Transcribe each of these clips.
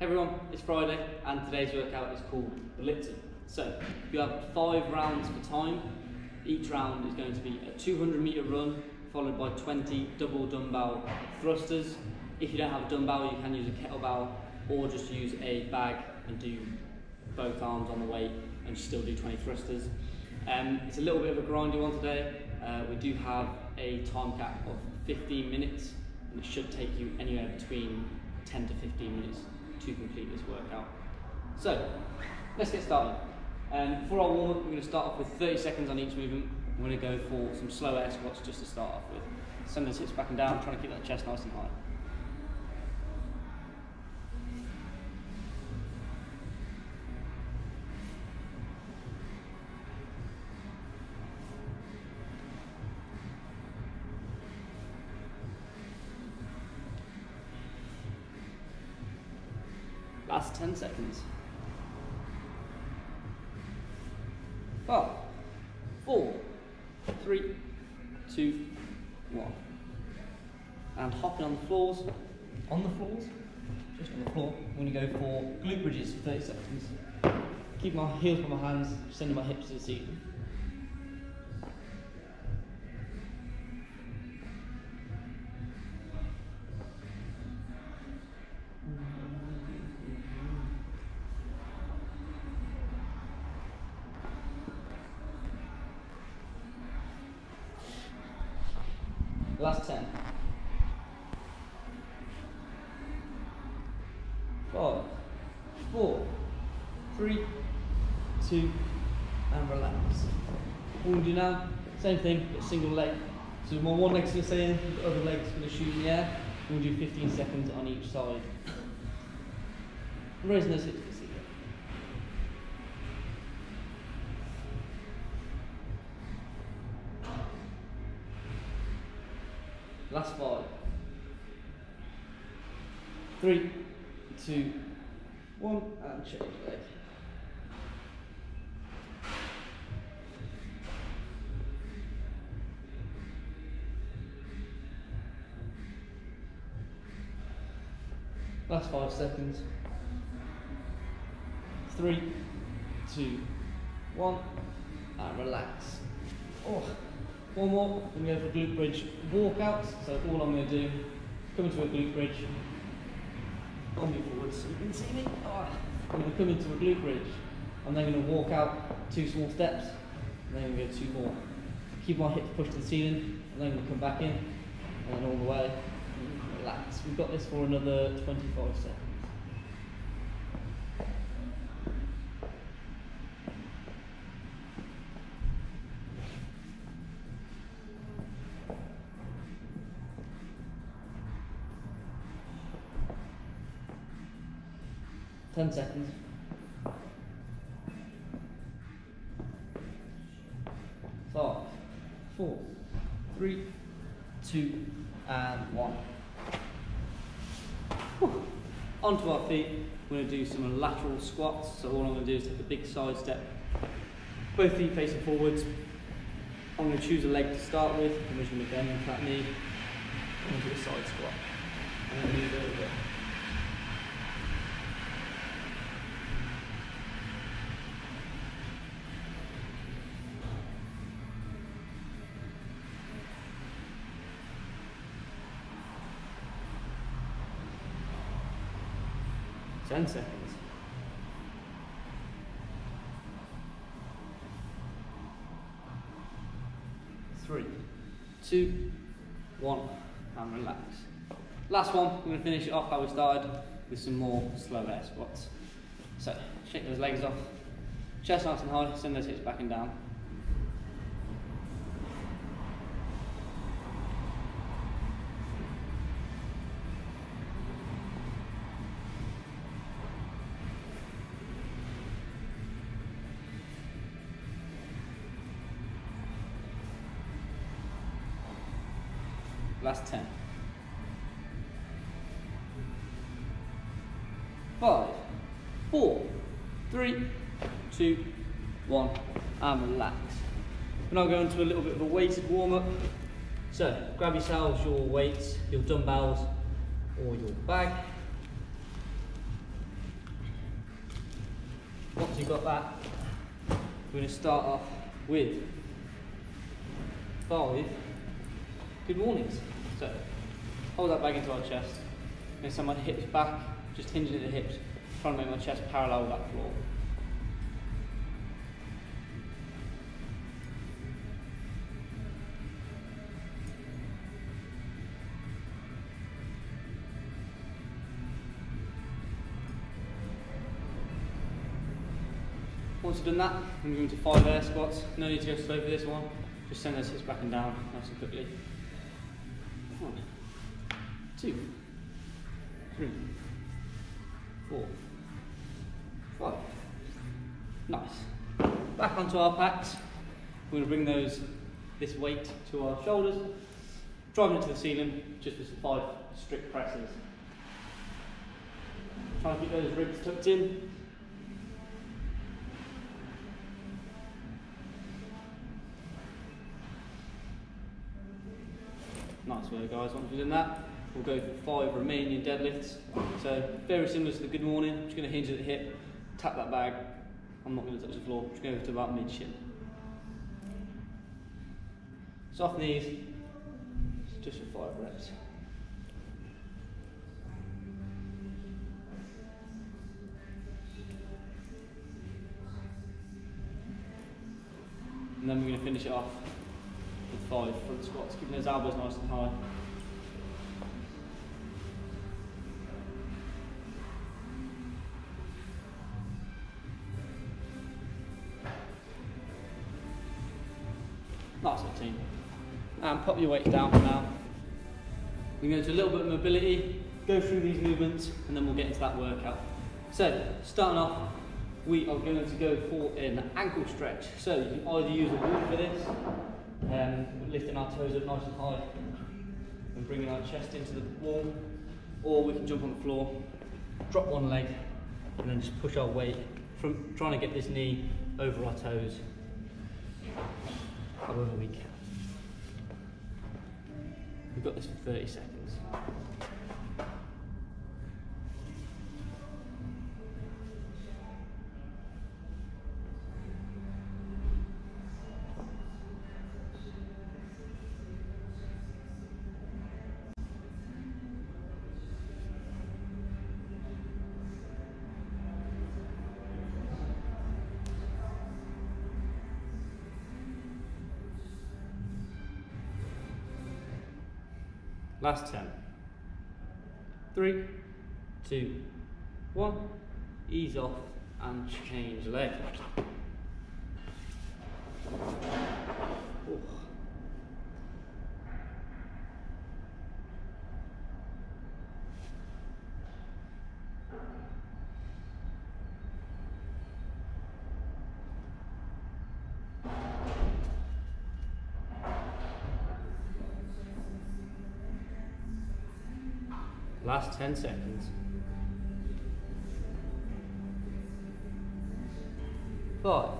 Hey everyone, it's Friday and today's workout is called the Blitzen. So you have five rounds for time. Each round is going to be a 200 meter run followed by 20 double dumbbell thrusters. If you don't have a dumbbell, you can use a kettlebell or just use a bag and do both arms on the weight and still do 20 thrusters. Um, it's a little bit of a grindy one today. Uh, we do have a time cap of 15 minutes and it should take you anywhere between 10 to 15 minutes to complete this workout. So, let's get started. Um, for our warm up, we're going to start off with 30 seconds on each movement. We're going to go for some slow air squats just to start off with. Send those hips back and down, trying to keep that chest nice and high. Three, two, one. And hopping on the floors, on the floors, just on the floor. I'm to go for glute bridges for 30 seconds. Keep my heels on my hands, sending my hips to the ceiling. Same thing, but single leg. So one leg's stay in, the other leg's going to shoot in the air. We'll do 15 seconds on each side. Raising those hips to the ceiling. Last five. Three, two, one, and change leg. Five seconds. Three, two, one, and relax. Oh. One more, I'm going to for glute bridge walkouts. So all I'm going to do, come into a glute bridge, on me forwards so you can see me. Oh. I'm going to come into a glute bridge. I'm then going to walk out two small steps, and then to go two more. Keep my hips pushed to the ceiling, and then to come back in, and then all the way, We've got this for another 25 seconds. Ten seconds. Five, four, three, two, and one. Onto our feet, we're going to do some lateral squats. So all I'm going to do is take a big side step, both feet facing forwards. I'm going to choose a leg to start with. I'm just going to bend that knee into a side squat. And then move over. Two, one, and relax. Last one, we're to finish it off how we started with some more slow air squats. So, shake those legs off, chest nice and high, send those hips back and down. Last 10. Five, four, three, two, one, and relax. We're now going to a little bit of a weighted warm up. So grab yourselves your weights, your dumbbells, or your bag. once you've got that, we're going to start off with five good mornings. So, hold that bag into our chest. To send my hips back, just hinging at the hips, trying to make my chest parallel with that floor. Once you've done that, I'm going to five air squats. No need to go slow for this one. Just send those hips back and down nice and quickly. One, two, three, four, five. Nice. Back onto our packs. We're going to bring those this weight to our shoulders, driving it to the ceiling just with five strict presses. Try to keep those ribs tucked in. Nice work guys, once we've done that, we'll go for five Romanian deadlifts. So very similar to the good morning, just going to hinge at the hip, tap that bag, I'm not going to touch the floor, just going to go to about mid shin. Soft knees, just for five reps. And then we're going to finish it off with five front squats, keeping those elbows nice and high. Nice little team. And pop your weight down for now. We're going to do a little bit of mobility, go through these movements, and then we'll get into that workout. So, starting off, we are going to go for an ankle stretch. So you can either use a wall for this, um, lifting our toes up nice and high and bringing our chest into the wall, or we can jump on the floor, drop one leg, and then just push our weight from trying to get this knee over our toes, however we can. We've got this for 30 seconds. Last 10. Three, two, one. Ease off and change leg. 10 seconds. Five,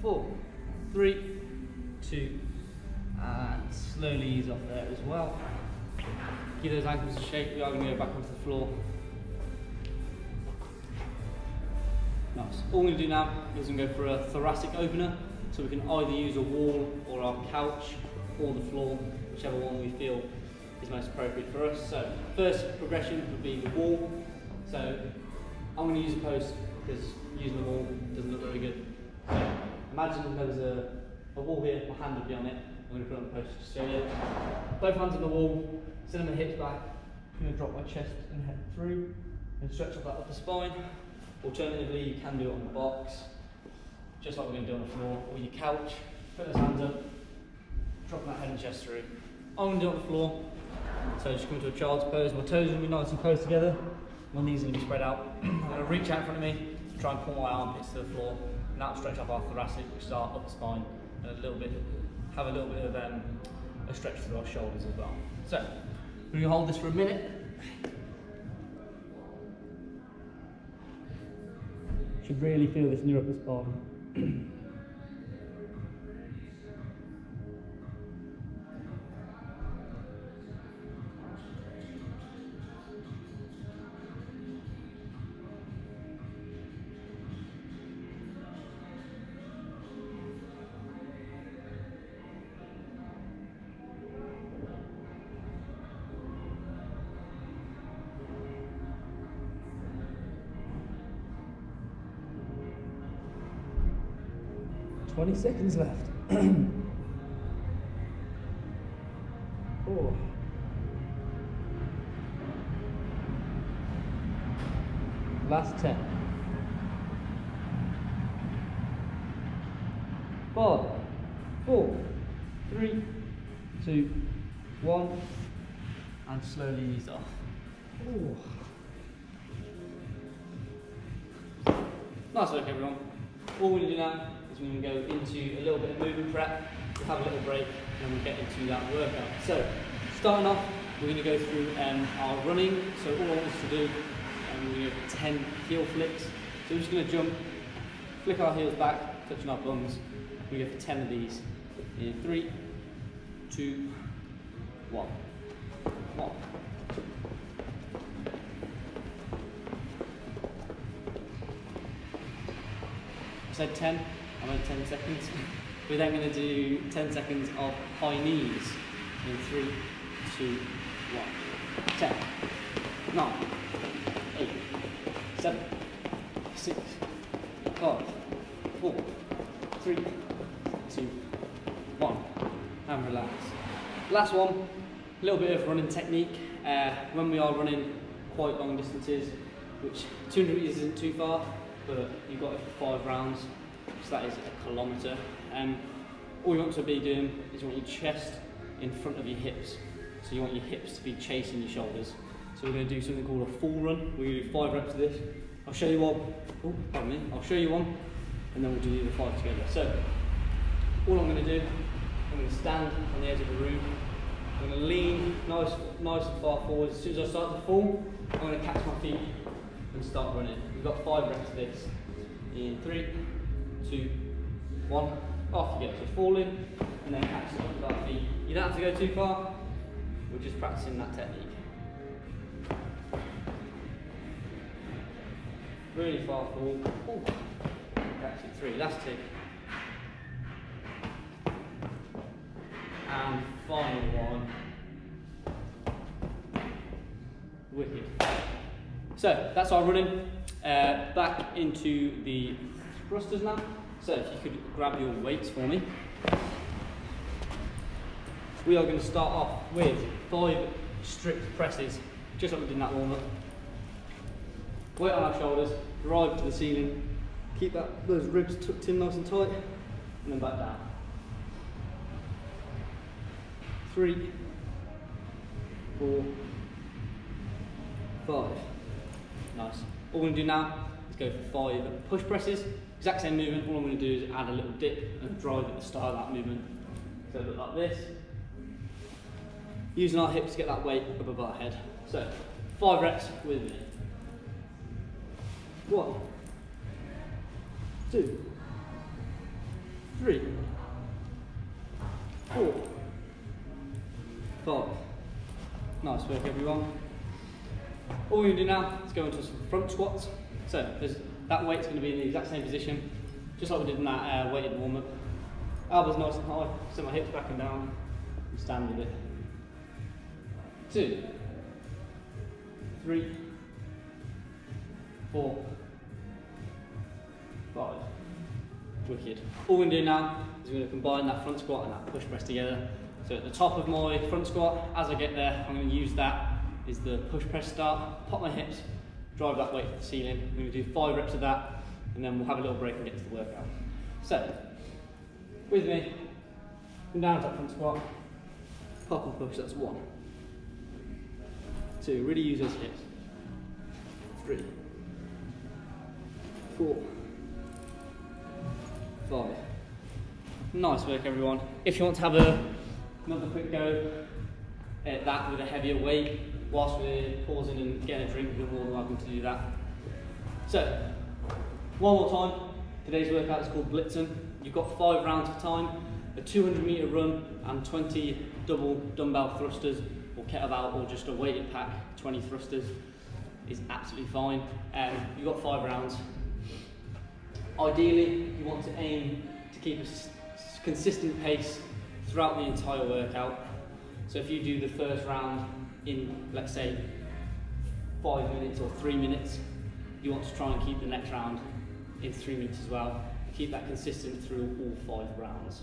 four, three, two, and slowly ease off there as well. Give those ankles a shake, We are going to go back onto the floor. Nice. All we're going to do now is we're going to go for a thoracic opener. So we can either use a wall or our couch or the floor, whichever one we feel is most appropriate for us. So first progression would be the wall. So I'm going to use a post because using the wall doesn't look very good. So imagine there was a, a wall here, my hand would be on it. I'm going to put on the post to show you. Both hands on the wall, send my hips back. I'm going to drop my chest and head through and stretch up that upper spine. Alternatively, you can do it on the box, just like we're going to do on the floor, or your couch. Put those hands up, drop that head and chest through. I'm going to do it on the floor, so just come to a child's pose. My toes to be nice and close together. My knees are going to be spread out. I'm going to reach out in front of me, try and pull my armpits to the floor, and that'll stretch up our thoracic, which is our upper spine, and a little bit, have a little bit of um, a stretch through our shoulders as well. So, we're going to hold this for a minute. You Should really feel this in your upper spine. 20 seconds left. oh. Last 10. Five, four, three, two, one, and slowly ease off. Ooh. Nice work everyone. All we're going to do now is we're going to go into a little bit of movement prep, we'll have a little break, and then we'll get into that workout. So, starting off, we're going to go through um, our running. So all I want us to do, um, we're going to 10 heel flicks. So we're just going to jump, flick our heels back, touching our bums. We go for 10 of these. In three, two, one. One. I said 10, I meant 10 seconds. We're then going to do 10 seconds of high knees in 3, 2, 1. 10, 9, 8, 7, 6, 5, 4, 3, 2, 1. And relax. Last one, a little bit of running technique. Uh, when we are running quite long distances, which 200 metres isn't too far, but you've got it for five rounds, so that is a kilometre. Um, all you want to be doing is you want your chest in front of your hips. So you want your hips to be chasing your shoulders. So we're going to do something called a full run. We're going to do five reps of this. I'll show you one. Oh, pardon me. I'll show you one, and then we'll do the five together. So all I'm going to do, I'm going to stand on the edge of the room. I'm going to lean nice, nice and far forward. As soon as I start to fall, I'm going to catch my feet and start running. We've got five reps of this. In three, two, one. Off you go. So falling and then catching up our feet. You don't have to go too far. We're just practicing that technique. Really far fall. Ooh. Catch it three. Last two. And final one. Wicked. So that's our running. Uh, back into the thrusters now. So if you could grab your weights for me. We are going to start off with five strict presses, just like we did in that warm up. Weight on our shoulders, drive to the ceiling, keep that those ribs tucked in nice and tight, and then back down. Three, four, five. Nice. All we're going to do now is go for five push presses. Exact same movement. All I'm going to do is add a little dip and drive at the start of that movement. So look like this. Using our hips to get that weight above our head. So five reps with me. One, two, three, four, five. Nice work everyone. All we're going to do now is go into some front squats. So that weight's going to be in the exact same position, just like we did in that uh, weighted warm up. Elbows nice and high, set my hips back and down, and stand with it. Two, three, four, five. Wicked. All we're going to do now is we're going to combine that front squat and that push press together. So at the top of my front squat, as I get there, I'm going to use that is the push press start, pop my hips, drive that weight to the ceiling. We're going to do five reps of that, and then we'll have a little break and get to the workout. So, with me, come down to that front squat, pop and push, that's one. Two, really use those hips. Three, four, five. Nice work everyone. If you want to have a, another quick go at that with a heavier weight, whilst we're pausing and getting a drink, you're more than welcome to do that. So, one more time. Today's workout is called Blitzen. You've got five rounds of time, a 200 meter run, and 20 double dumbbell thrusters, or kettlebell, or just a weighted pack, 20 thrusters is absolutely fine. Um, you've got five rounds. Ideally, you want to aim to keep a consistent pace throughout the entire workout. So if you do the first round in, let's say, five minutes or three minutes, you want to try and keep the next round in three minutes as well. keep that consistent through all five rounds.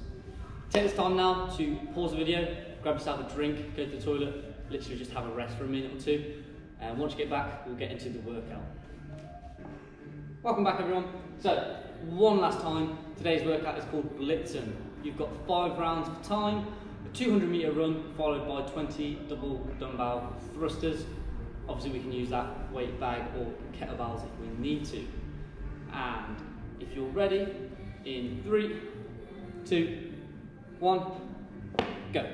Take this time now to pause the video, grab yourself a drink, go to the toilet, literally just have a rest for a minute or two. And once you get back, we'll get into the workout. Welcome back everyone. So, one last time, today's workout is called Blitzen. You've got five rounds of time, 200 meter run followed by 20 double dumbbell thrusters. Obviously we can use that weight bag or kettlebells if we need to. And if you're ready, in three, two, one, go.